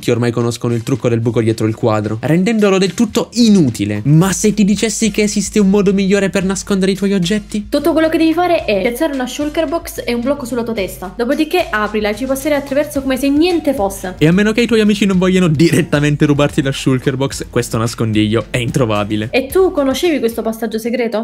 tutti ormai conoscono il trucco del buco dietro il quadro, rendendolo del tutto inutile. Ma se ti dicessi che esiste un modo migliore per nascondere i tuoi oggetti? Tutto quello che devi fare è piazzare una shulker box e un blocco sulla tua testa. Dopodiché aprila e ci passerai attraverso come se niente fosse. E a meno che i tuoi amici non vogliano direttamente rubarti la shulker box, questo nascondiglio è introvabile. E tu conoscevi questo passaggio segreto?